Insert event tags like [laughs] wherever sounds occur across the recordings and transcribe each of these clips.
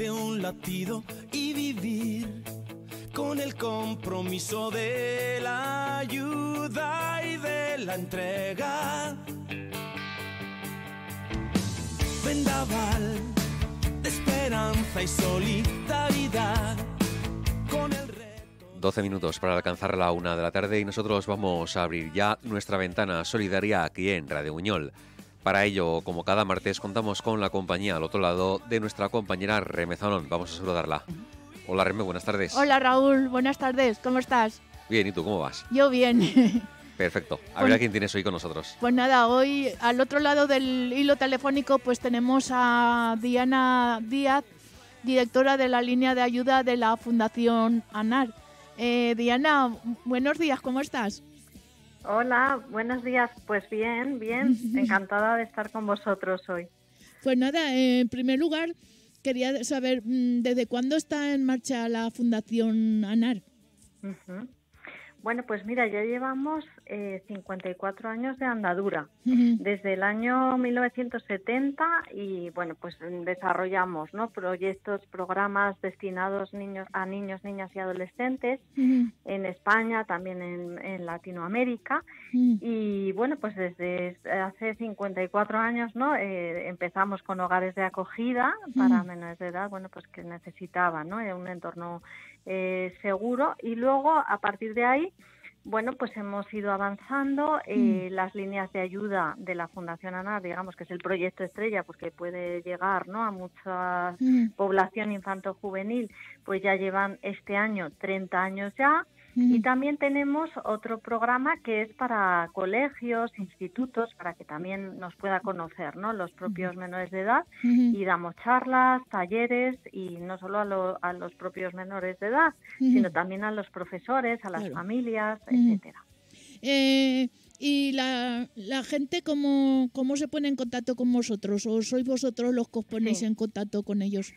de un latido y vivir con el compromiso de la ayuda y de la entrega. Vendaval de esperanza y solidaridad con el reto. 12 minutos para alcanzar la una de la tarde y nosotros vamos a abrir ya nuestra ventana solidaria aquí en Radio Uñol. Para ello, como cada martes, contamos con la compañía al otro lado de nuestra compañera Remezonón. Vamos a saludarla. Hola Reme, buenas tardes. Hola Raúl, buenas tardes, ¿cómo estás? Bien, ¿y tú cómo vas? Yo bien. [laughs] Perfecto. A ver a quién tienes hoy con nosotros. Pues nada, hoy al otro lado del hilo telefónico pues tenemos a Diana Díaz, directora de la línea de ayuda de la Fundación ANAR. Eh, Diana, buenos días, ¿cómo estás? Hola, buenos días. Pues bien, bien, [laughs] encantada de estar con vosotros hoy. Pues nada, en primer lugar, quería saber mm, desde cuándo está en marcha la Fundación ANAR. Ujú. Bueno, pues mira, ya llevamos eh, 54 años de andadura. Desde el año 1970 y bueno, pues desarrollamos ¿no? proyectos, programas destinados niños, a niños, niñas y adolescentes en España, también en, en Latinoamérica. Y bueno, pues desde hace 54 años, ¿no? Eh, empezamos con hogares de acogida para menores de edad, bueno, pues que necesitaban, ¿no? Un entorno eh, seguro y luego a partir de ahí, bueno, pues hemos ido avanzando. eh, Las líneas de ayuda de la Fundación ANAR, digamos que es el proyecto estrella, pues que puede llegar, ¿no? A mucha Ujú. población infanto-juvenil, pues ya llevan este año 30 años ya. Y también tenemos otro programa que es para colegios, institutos, para que también nos pueda conocer ¿no? los propios menores de edad. Y damos charlas, talleres, y no solo a, lo- a los propios menores de edad, sino también a los profesores, a las Claro. familias, etcétera. Eh, ¿Y la, la gente cómo, cómo se pone en contacto con vosotros? ¿O sois vosotros los que os ponéis Sí. en contacto con ellos?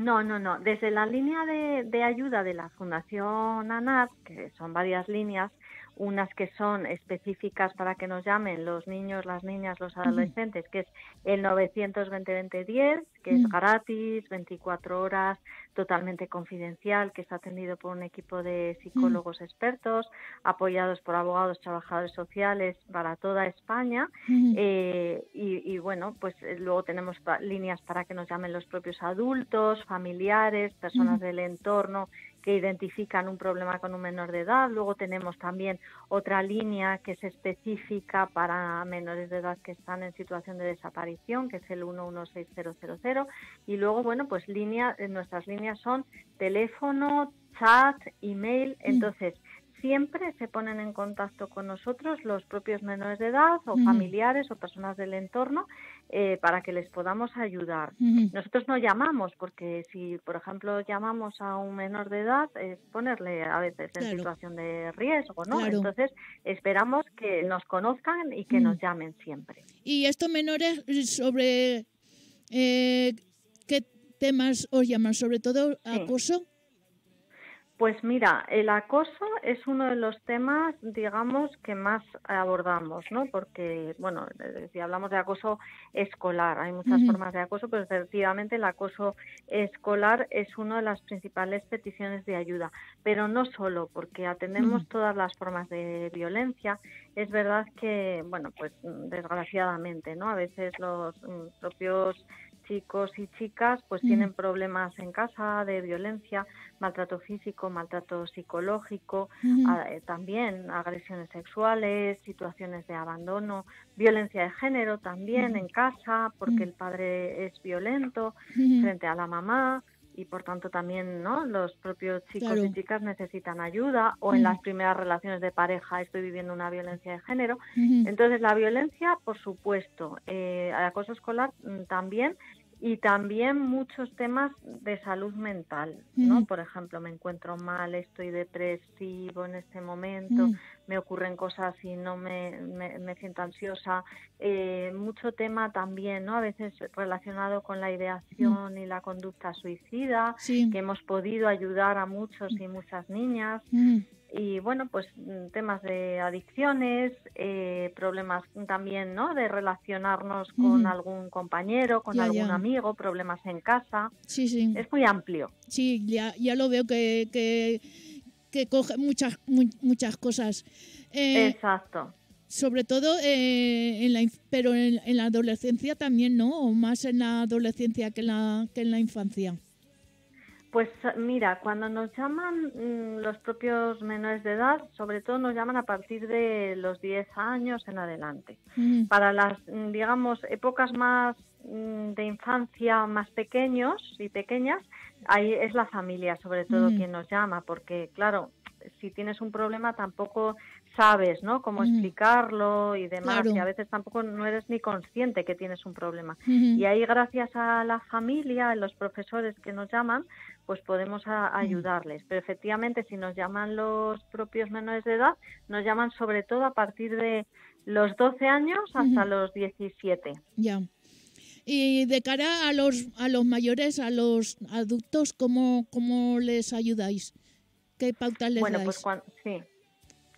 No, no, no. Desde la línea de, de ayuda de la Fundación ANAR, que son varias líneas, unas que son específicas para que nos llamen los niños, las niñas, los adolescentes, que es el 920-2010, que es gratis, 24 horas, totalmente confidencial, que está atendido por un equipo de psicólogos expertos, apoyados por abogados, trabajadores sociales para toda España. Eh, y, y, bueno, pues eh, luego tenemos líneas para que nos llamen los propios adultos, familiares, personas del entorno que identifican un problema con un menor de edad. Luego tenemos también otra línea que es específica para menores de edad que están en situación de desaparición, que es el 116000. Y luego, bueno, pues línea, eh, nuestras líneas son teléfono, chat, email. Entonces, siempre se ponen en contacto con nosotros los propios menores de edad o familiares o personas del entorno eh, para que les podamos ayudar. Nosotros no llamamos porque si, por ejemplo, llamamos a un menor de edad es ponerle a veces en situación de riesgo, ¿no? Claro. Entonces esperamos que nos conozcan y que nos llamen siempre. Y estos menores, sobre eh, qué temas os llaman, sobre todo acoso. Pues mira, el acoso es uno de los temas, digamos, que más abordamos, ¿no? Porque, bueno, eh, si hablamos de acoso escolar, hay muchas formas de acoso, pero efectivamente el acoso escolar es una de las principales peticiones de ayuda. Pero no solo, porque atendemos todas las formas de violencia. Es verdad que, bueno, pues mm, desgraciadamente, ¿no? A veces los mm, propios chicos y chicas pues Mm. tienen problemas en casa de violencia, maltrato físico, maltrato psicológico, Ujú. a- eh, también agresiones sexuales, situaciones de abandono, violencia de género también en casa porque el padre es violento frente a la mamá y por tanto también no los propios chicos Claro. y chicas necesitan ayuda o en Mm. las primeras relaciones de pareja estoy viviendo una violencia de género entonces, la violencia, por supuesto, eh, el acoso escolar mm, también, y también muchos temas de salud mental, ¿no? Por ejemplo, me encuentro mal, estoy depresivo en este momento, Mm. me ocurren cosas y no me, me, me siento ansiosa. Eh, mucho tema también, ¿no? A veces relacionado con la ideación y la conducta suicida, Sí. que hemos podido ayudar a muchos y muchas niñas. Y bueno, pues mm, temas de adicciones, eh, problemas también, ¿no? De relacionarnos con algún compañero, con algún amigo, problemas en casa. Sí, sí. Es muy amplio. Sí, ya, ya lo veo que, que, que coge muchas, muchas cosas. Eh, Exacto. Sobre todo, eh, en la, pero en, en, la adolescencia también, ¿no? O más en la adolescencia que en la, que en la infancia. Pues mira, cuando nos llaman mm, los propios menores de edad, sobre todo nos llaman a partir de los 10 años en adelante. Para las, mm, digamos, épocas más mm, de infancia, más pequeños y pequeñas, ahí es la familia sobre todo quien nos llama, porque claro, si tienes un problema tampoco sabes, ¿no? Cómo explicarlo y demás, y a veces tampoco no eres ni consciente que tienes un problema. Y ahí gracias a la familia, a los profesores que nos llaman, pues podemos ayudarles. Pero efectivamente, si nos llaman los propios menores de edad, nos llaman sobre todo a partir de los 12 años hasta los 17. Ya. Y de cara a los, a los mayores, a los adultos, ¿cómo, cómo les ayudáis? ¿Qué pautas les bueno, pues sí,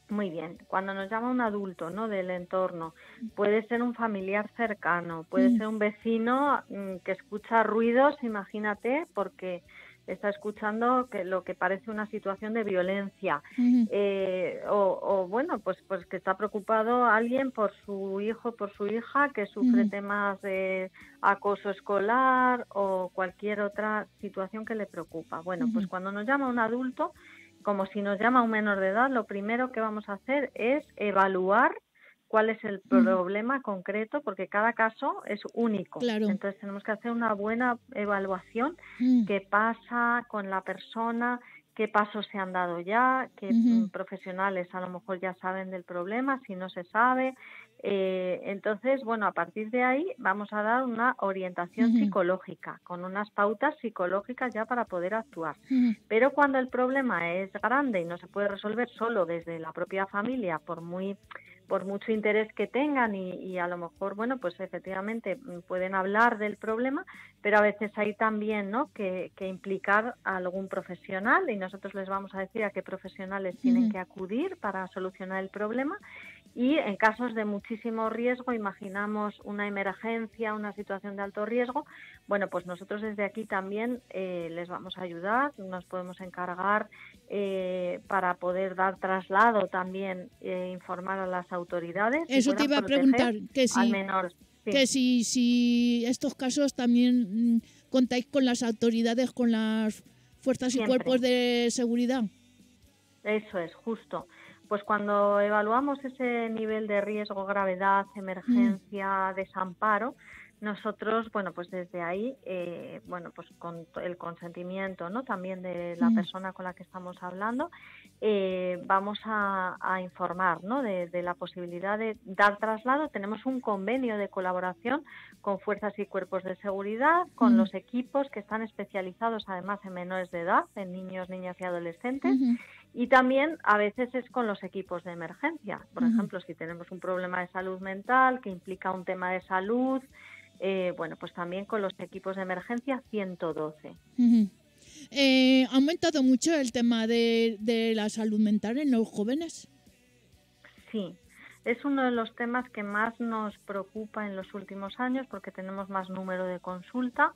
muy bien. Cuando nos llama un adulto, ¿no? Del entorno, puede ser un familiar cercano, puede mm. ser un vecino mm, que escucha ruidos, imagínate, porque está escuchando que lo que parece una situación de violencia. Eh, o, bueno pues pues que está preocupado alguien por su hijo por su hija que sufre temas de acoso escolar o cualquier otra situación que le preocupa. Bueno pues cuando nos llama un adulto como si nos llama un menor de edad lo primero que vamos a hacer es evaluar cuál es el problema concreto, porque cada caso es único. Entonces tenemos que hacer una buena evaluación, mm. qué pasa con la persona, qué pasos se han dado ya, qué profesionales a lo mejor ya saben del problema, si no se sabe. Eh, entonces, bueno, a partir de ahí vamos a dar una orientación psicológica, con unas pautas psicológicas ya para poder actuar. Pero cuando el problema es grande y no se puede resolver solo desde la propia familia, por muy por mucho interés que tengan y, a lo mejor, bueno, pues efectivamente mm, pueden hablar del problema, pero a veces hay también, ¿no? Que, implicar a algún profesional y nosotros les vamos a decir a qué profesionales tienen que acudir para solucionar el problema y en casos de muchísimo riesgo, imaginamos una emergencia, una situación de alto riesgo, bueno, pues nosotros desde aquí también eh, les vamos a ayudar, nos podemos encargar eh, para poder dar traslado también, eh, informar a las autoridades. Eso te iba a preguntar, que si, que si, si estos casos también mm, contáis con las autoridades, con las fuerzas y cuerpos de seguridad. Eso es, justo pues cuando evaluamos ese nivel de riesgo, gravedad, emergencia, mm. desamparo, nosotros, bueno, pues desde ahí, eh, bueno, pues con el consentimiento, ¿no? También de la mm. persona con la que estamos hablando, eh, vamos a, informar, ¿no? De, la posibilidad de dar traslado. Tenemos un convenio de colaboración con fuerzas y cuerpos de seguridad, con los equipos que están especializados, además, en menores de edad, en niños, niñas y adolescentes. Y también a veces es con los equipos de emergencia. Por ejemplo, si tenemos un problema de salud mental que implica un tema de salud, eh, bueno, pues también con los equipos de emergencia 112. Eh, ¿Ha aumentado mucho el tema de, de la salud mental en los jóvenes? Sí, es uno de los temas que más nos preocupa en los últimos años porque tenemos más número de consulta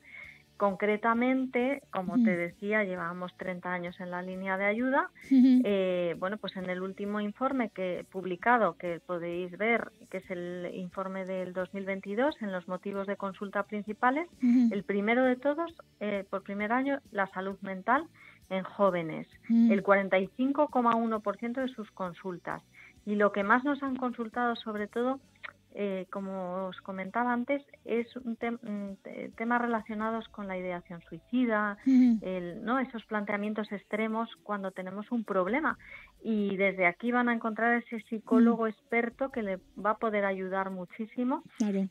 Concretamente, como te decía, llevamos 30 años en la línea de ayuda. Eh, bueno, pues en el último informe que he publicado, que podéis ver, que es el informe del 2022, en los motivos de consulta principales, el primero de todos, eh, por primer año, la salud mental en jóvenes, el 45,1% de sus consultas. Y lo que más nos han consultado, sobre todo, eh, como os comentaba antes, es un mm, tema relacionados con la ideación suicida, ¿no? esos planteamientos extremos cuando tenemos un problema. Y desde aquí van a encontrar ese psicólogo experto que le va a poder ayudar muchísimo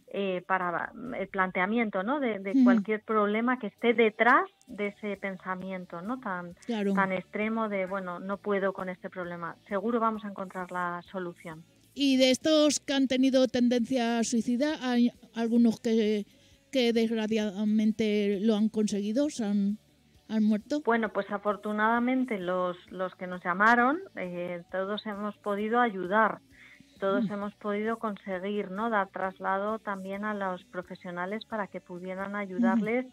eh, para el planteamiento ¿no? de, cualquier problema que esté detrás de ese pensamiento no tan, tan extremo de, bueno, no puedo con este problema. Seguro vamos a encontrar la solución. Y de estos que han tenido tendencia suicida, hay algunos que, que desgraciadamente lo han conseguido, se han, han muerto? Bueno, pues afortunadamente los, los que nos llamaron, eh, todos hemos podido ayudar, todos mm. hemos podido conseguir, ¿no? Dar traslado también a los profesionales para que pudieran ayudarles.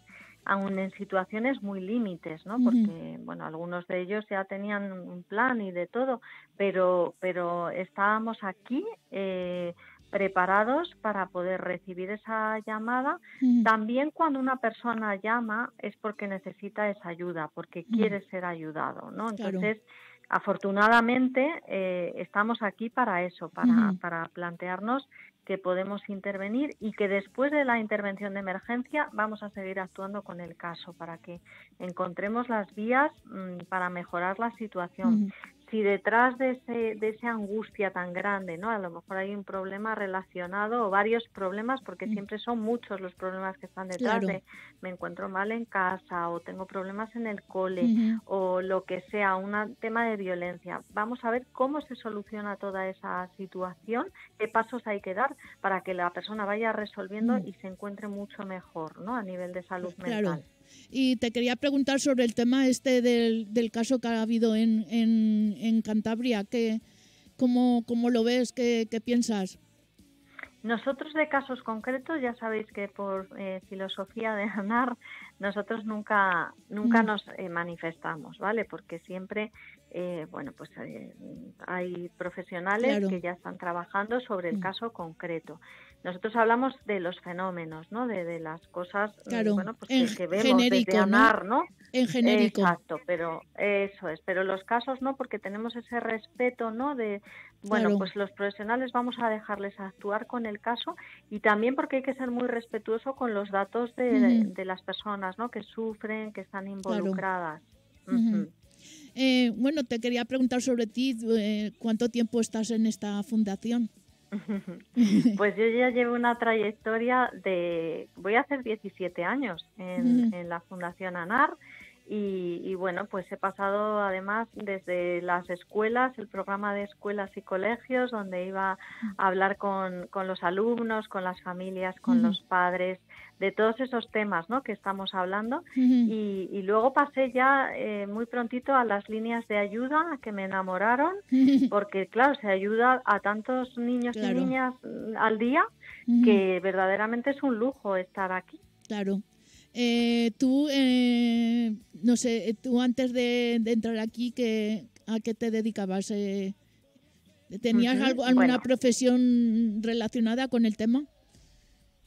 Aún en situaciones muy límites, ¿no? Porque, bueno, algunos de ellos ya tenían un plan y de todo, pero, pero estábamos aquí eh, preparados para poder recibir esa llamada. También cuando una persona llama es porque necesita esa ayuda, porque quiere ser ayudado, ¿no? Entonces, afortunadamente eh, estamos aquí para eso, para, para plantearnos que podemos intervenir y que después de la intervención de emergencia vamos a seguir actuando con el caso para que encontremos las vías mm, para mejorar la situación si detrás de ese de esa angustia tan grande, ¿no? A lo mejor hay un problema relacionado o varios problemas porque mm. siempre son muchos los problemas que están detrás de me encuentro mal en casa o tengo problemas en el cole o lo que sea, un tema de violencia. Vamos a ver cómo se soluciona toda esa situación, qué pasos hay que dar para que la persona vaya resolviendo mm. y se encuentre mucho mejor, ¿no? A nivel de salud pues mental. Y te quería preguntar sobre el tema este del, del caso que ha habido en, en, en Cantabria. ¿Qué, cómo, ¿Cómo lo ves? ¿Qué, qué piensas? Nosotros de casos concretos, ya sabéis que por eh, filosofía de ANAR, nosotros nunca, nunca mm. nos eh, manifestamos, ¿vale? Porque siempre, eh, bueno, pues hay profesionales que ya están trabajando sobre el mm. caso concreto. Nosotros hablamos de los fenómenos, ¿no? De, de las cosas mm, bueno, pues que, vemos desde ANAR, ¿no? En genérico. Exacto, pero eso es. Pero los casos no, porque tenemos ese respeto, ¿no? De, bueno, pues los profesionales vamos a dejarles actuar con el caso y también porque hay que ser muy respetuoso con los datos de, de las personas, ¿no? Que sufren, que están involucradas. Eh, bueno, te quería preguntar sobre ti. Eh, ¿Cuánto tiempo estás en esta fundación? [laughs] Pues yo ya llevo una trayectoria de, voy a hacer 17 años en, en la Fundación ANAR y, bueno, pues he pasado además desde las escuelas, el programa de escuelas y colegios, donde iba a hablar con, con los alumnos, con las familias, con los padres, de todos esos temas ¿no? que estamos hablando. y, y, luego pasé ya eh, muy prontito a las líneas de ayuda que me enamoraron, porque claro, se ayuda a tantos niños y niñas mm, al día que verdaderamente es un lujo estar aquí. Claro. Eh, tú, eh, no sé, tú antes de, entrar aquí, que, ¿a qué te dedicabas? Eh, ¿Tenías algo, alguna profesión relacionada con el tema?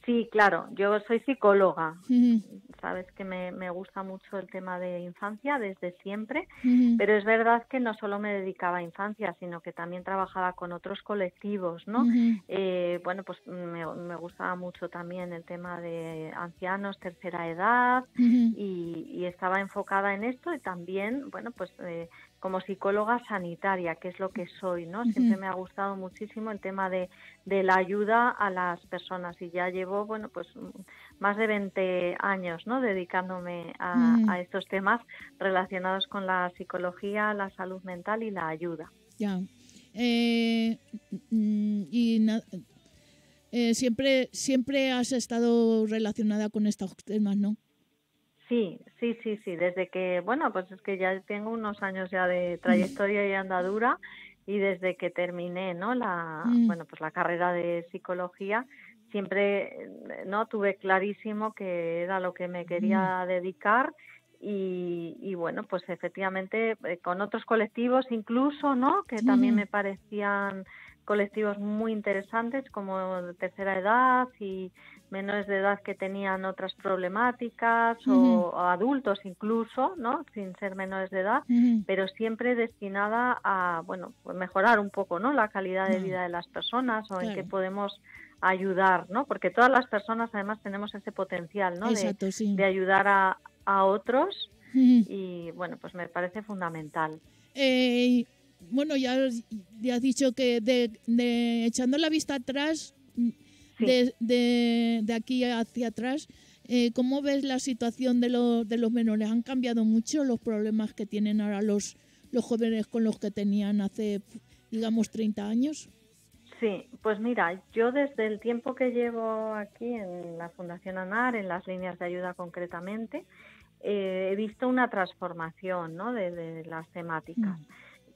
Sí, claro, yo soy psicóloga. Sabes que me, me, gusta mucho el tema de infancia desde siempre, pero es verdad que no solo me dedicaba a infancia, sino que también trabajaba con otros colectivos, ¿no? eh, bueno, pues me, me, gustaba mucho también el tema de ancianos, tercera edad, y, y, estaba enfocada en esto y también, bueno, pues eh, como psicóloga sanitaria, que es lo que soy, ¿no? Siempre me ha gustado muchísimo el tema de, de, la ayuda a las personas y ya llevo, bueno, pues más de 20 años, ¿no? Dedicándome a, estos temas relacionados con la psicología, la salud mental y la ayuda. Ya. Eh, mm, y eh, siempre, siempre has estado relacionada con estos temas, ¿no? Sí, sí, sí, sí. Desde que, bueno, pues es que ya tengo unos años ya de trayectoria y andadura y desde que terminé, ¿no? La, mm. bueno, pues la carrera de psicología, siempre, ¿no? Tuve clarísimo que era lo que me quería mm. dedicar y, y, bueno, pues efectivamente eh, con otros colectivos incluso, ¿no? Que también me parecían colectivos muy interesantes como tercera edad y menores de edad que tenían otras problemáticas o, adultos incluso, ¿no? Sin ser menores de edad, pero siempre destinada a, bueno, pues mejorar un poco, ¿no? La calidad de vida de las personas o en que podemos ayudar, ¿no? Porque todas las personas además tenemos ese potencial, ¿no? de, ayudar a, a otros y, bueno, pues me parece fundamental. Eh, bueno, ya, ya has dicho que de, de, echando la vista atrás, de, de, aquí hacia atrás, eh, ¿cómo ves la situación de, los de los menores? ¿Han cambiado mucho los problemas que tienen ahora los, los jóvenes con los que tenían hace, digamos, 30 años? Sí, pues mira, yo desde el tiempo que llevo aquí en la Fundación ANAR, en las líneas de ayuda concretamente, he visto una transformación ¿no? de, las temáticas.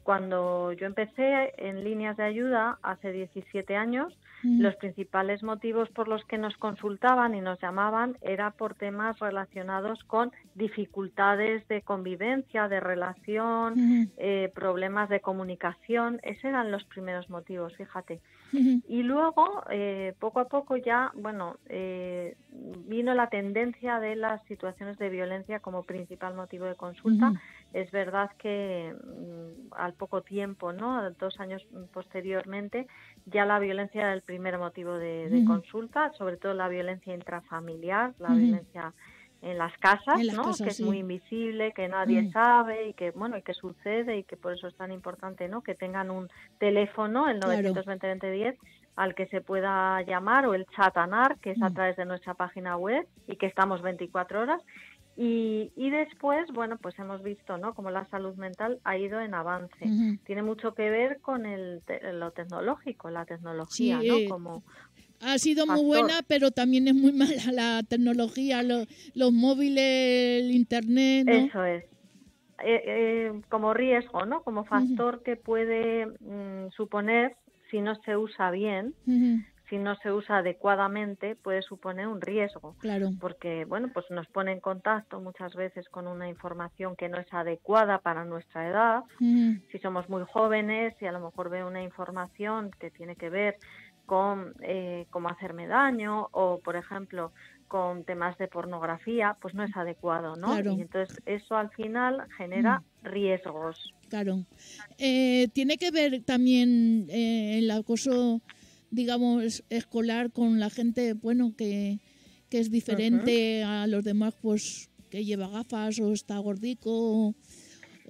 Cuando yo empecé en líneas de ayuda hace 17 años, los principales motivos por los que nos consultaban y nos llamaban era por temas relacionados con dificultades de convivencia, de relación, eh, problemas de comunicación. Esos eran los primeros motivos, fíjate. Y luego, eh, poco a poco ya, bueno, eh, vino la tendencia de las situaciones de violencia como principal motivo de consulta. Es verdad que mm, al poco tiempo, ¿no? Dos años posteriormente, ya la violencia era el primer motivo de, consulta, sobre todo la violencia intrafamiliar, la violencia en las casas, ¿no? que es muy invisible, que nadie sabe y que bueno y que sucede y que por eso es tan importante, ¿no? Que tengan un teléfono, el 920 al que se pueda llamar o el chatanar, que es a mm. través de nuestra página web y que estamos 24 horas. Y, y después, bueno, pues hemos visto, ¿no? Como la salud mental ha ido en avance. Tiene mucho que ver con el lo tecnológico, la tecnología, ¿no? Como ha sido muy buena, pero también es muy [laughs] mala la tecnología, los móviles, el internet. Eso es. Eh, eh, como riesgo, ¿no? Como factor que puede mm, suponer, si no se usa bien, si no se usa adecuadamente, puede suponer un riesgo. Claro. Porque, bueno, pues nos pone en contacto muchas veces con una información que no es adecuada para nuestra edad. Si somos muy jóvenes y a lo mejor ve una información que tiene que ver con eh, cómo hacerme daño o, por ejemplo, con temas de pornografía, pues no es adecuado, ¿no? Y entonces eso al final genera mm. riesgos. Claro. Eh, tiene que ver también eh, el acoso, digamos, escolar con la gente, bueno, que, que es diferente a los demás, pues que lleva gafas o está gordico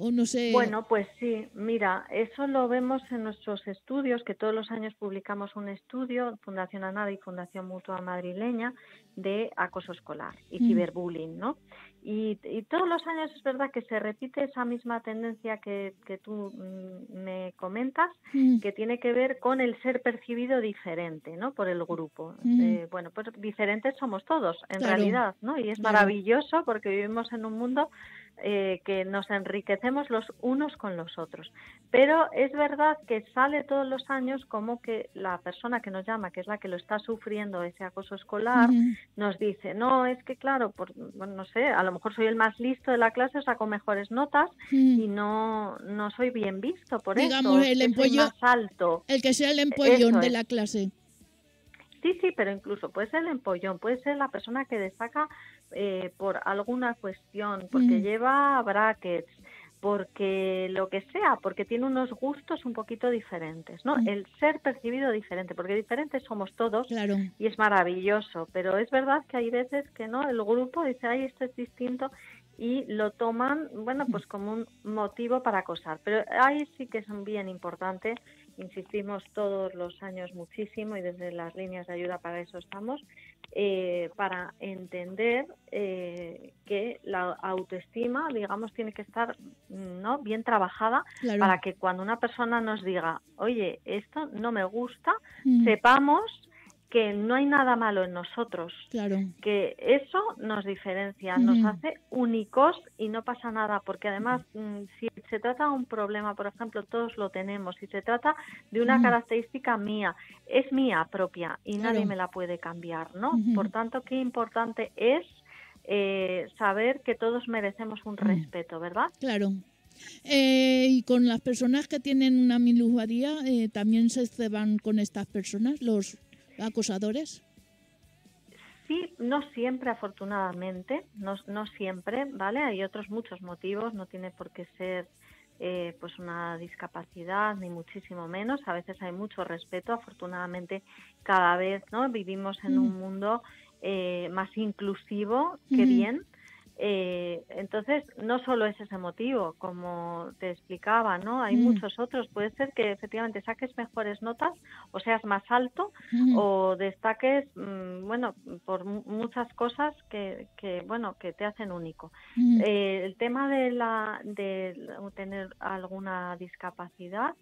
no sé. Bueno, pues sí, mira, eso lo vemos en nuestros estudios, que todos los años publicamos un estudio, Fundación ANADA y Fundación Mutua Madrileña, de acoso escolar y mm. ciberbullying, ¿no? Y, todos los años es verdad que se repite esa misma tendencia que, que tú mm, me comentas, mm. que tiene que ver con el ser percibido diferente, ¿no? Por el grupo. Eh, bueno, pues diferentes somos todos, en realidad, ¿no? Y es maravilloso porque vivimos en un mundo eh, que nos enriquecemos los unos con los otros. Pero es verdad que sale todos los años como que la persona que nos llama, que es la que lo está sufriendo ese acoso escolar, nos dice, no, es que claro, por, bueno, no sé, a lo mejor soy el más listo de la clase, saco mejores notas y no, no soy bien visto por Digamos, el empollón, más alto. El que sea el empollón de la clase. Sí, sí, pero incluso puede ser el empollón, puede ser la persona que destaca eh, por alguna cuestión, porque lleva brackets, porque lo que sea, porque tiene unos gustos un poquito diferentes, ¿no? El ser percibido diferente, porque diferentes somos todos y es maravilloso, pero es verdad que hay veces que no, el grupo dice, ay, esto es distinto y lo toman, bueno, pues como un motivo para acosar, pero ahí sí que es un bien importante insistimos todos los años muchísimo y desde las líneas de ayuda para eso estamos, eh, para entender eh, que la autoestima, digamos, tiene que estar no bien trabajada para que cuando una persona nos diga, oye, esto no me gusta, mm. sepamos que no hay nada malo en nosotros, claro. que eso nos diferencia, nos hace únicos y no pasa nada, porque además mm, si se trata de un problema, por ejemplo, todos lo tenemos, si se trata de una característica mía, es mía propia y nadie me la puede cambiar, ¿no? Por tanto, qué importante es eh, saber que todos merecemos un respeto, ¿verdad? Claro. Eh, y con las personas que tienen una minusvalía, eh, también se ceban con estas personas, los acosadores? Sí, no siempre, afortunadamente, no, no siempre, ¿vale? Hay otros muchos motivos, no tiene por qué ser eh, pues una discapacidad ni muchísimo menos. A veces hay mucho respeto, afortunadamente cada vez no vivimos en un mm. mundo eh, más inclusivo que bien eh, entonces, no solo es ese motivo, como te explicaba, ¿no? Hay mm. muchos otros. Puede ser que efectivamente saques mejores notas o seas más alto mm. o destaques, mm, bueno, por muchas cosas que, que, bueno, que te hacen único. Eh, el tema de, la, de tener alguna discapacidad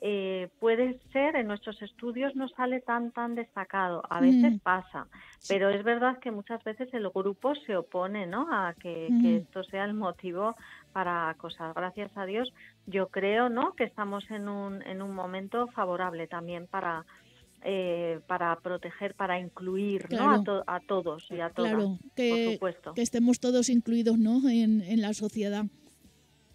eh, puede ser, en nuestros estudios no sale tan, tan destacado. A veces pasa, pero es verdad que muchas veces el grupo se opone ¿no? a que, esto sea el motivo para cosas. Gracias a Dios, yo creo ¿no? que estamos en un, en un momento favorable también para, eh, para proteger, para incluir ¿no? a, todos y a todas, claro, que, por supuesto. que estemos todos incluidos ¿no? en, en la sociedad.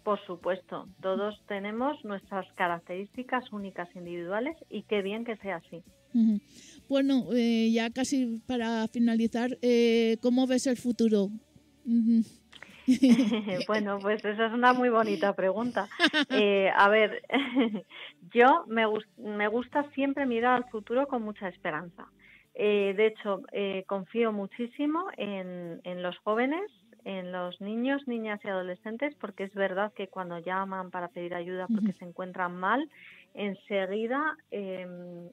Por supuesto, todos tenemos nuestras características únicas individuales y qué bien que sea así. Bueno, eh, ya casi para finalizar, eh, ¿cómo ves el futuro? [laughs] bueno, pues esa es una muy bonita pregunta. [laughs] Eh, a ver, [laughs] yo me, me gusta siempre mirar al futuro con mucha esperanza. de hecho, confío muchísimo en, en los jóvenes, en los niños, niñas y adolescentes, porque es verdad que cuando llaman para pedir ayuda porque se encuentran mal, enseguida eh,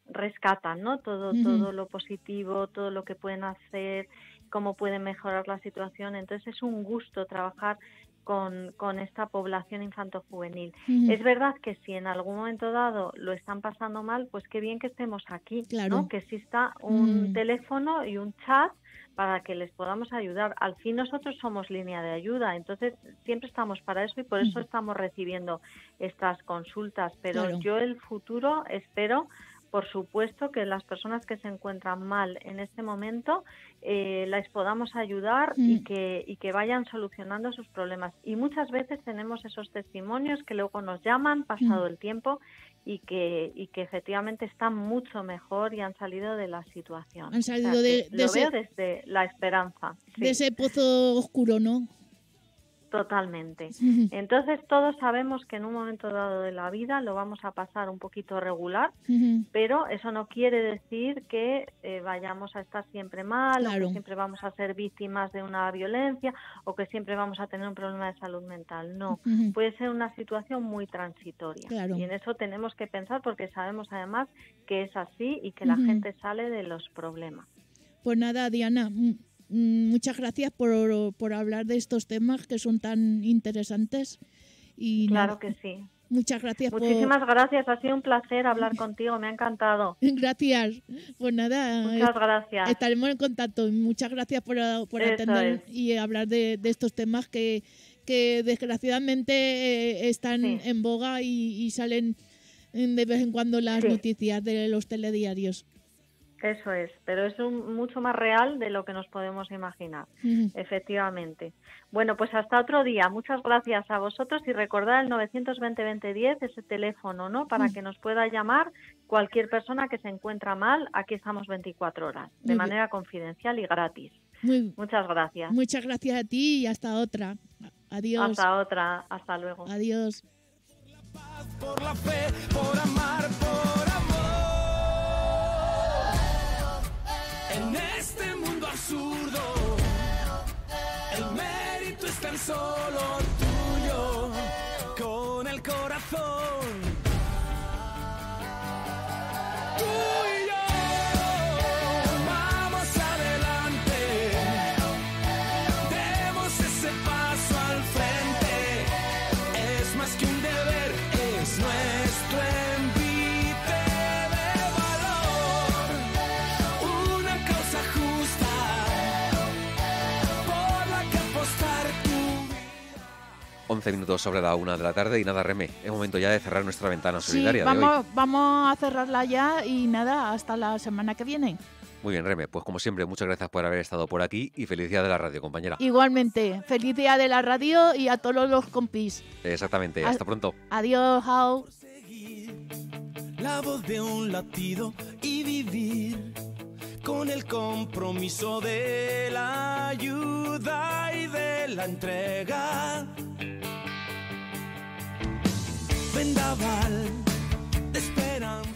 rescatan ¿no? todo, todo lo positivo, todo lo que pueden hacer, cómo pueden mejorar la situación. Entonces es un gusto trabajar con, con esta población infanto-juvenil. Es verdad que si en algún momento dado lo están pasando mal, pues qué bien que estemos aquí, ¿no? que exista un teléfono y un chat para que les podamos ayudar. Al fin nosotros somos línea de ayuda, entonces siempre estamos para eso y por eso estamos recibiendo estas consultas. Pero yo el futuro espero, por supuesto, que las personas que se encuentran mal en este momento eh, las podamos ayudar y, que, y que vayan solucionando sus problemas. Y muchas veces tenemos esos testimonios que luego nos llaman pasado el tiempo y que, y que efectivamente están mucho mejor y han salido de la situación. Han salido de, lo veo desde la esperanza. De ese pozo oscuro, ¿no? Totalmente. Entonces todos sabemos que en un momento dado de la vida lo vamos a pasar un poquito regular, pero eso no quiere decir que eh, vayamos a estar siempre mal o que siempre vamos a ser víctimas de una violencia o que siempre vamos a tener un problema de salud mental. No, puede ser una situación muy transitoria. Y en eso tenemos que pensar porque sabemos además que es así y que la gente sale de los problemas. Pues nada, Diana, muchas gracias por, por, hablar de estos temas que son tan interesantes. Y claro que sí. Muchas gracias. Muchísimas gracias, ha sido un placer hablar contigo, me ha encantado. [laughs] Gracias. Pues nada. Muchas gracias. Estaremos en contacto. Muchas gracias por, por atender y hablar de, de, estos temas que, que desgraciadamente eh, están en boga y, salen de vez en cuando las noticias de los telediarios. Eso es, pero es mucho más real de lo que nos podemos imaginar, efectivamente. Bueno, pues hasta otro día. Muchas gracias a vosotros y recordad el 920-2010, ese teléfono, ¿no? Para que nos pueda llamar cualquier persona que se encuentra mal. Aquí estamos 24 horas, de manera confidencial y gratis. Muchas gracias. Muchas gracias a ti y hasta otra. Adiós. Hasta otra. Hasta luego. Adiós. Por la fe, por amar, por En este mundo absurdo, el mérito es tan solo minutos sobre la una de la tarde y nada, Reme, es momento ya de cerrar nuestra ventana solidaria. Sí, vamos, vamos a cerrarla ya y nada, hasta la semana que viene. Muy bien, Reme, pues como siempre, muchas gracias por haber estado por aquí y feliz día de la radio, compañera. Igualmente, feliz día de la radio y a todos los compis. Exactamente, hasta pronto. Adiós, How. La voz de un latido y vivir con el compromiso de la ayuda y de la entrega vendaval de esperanza.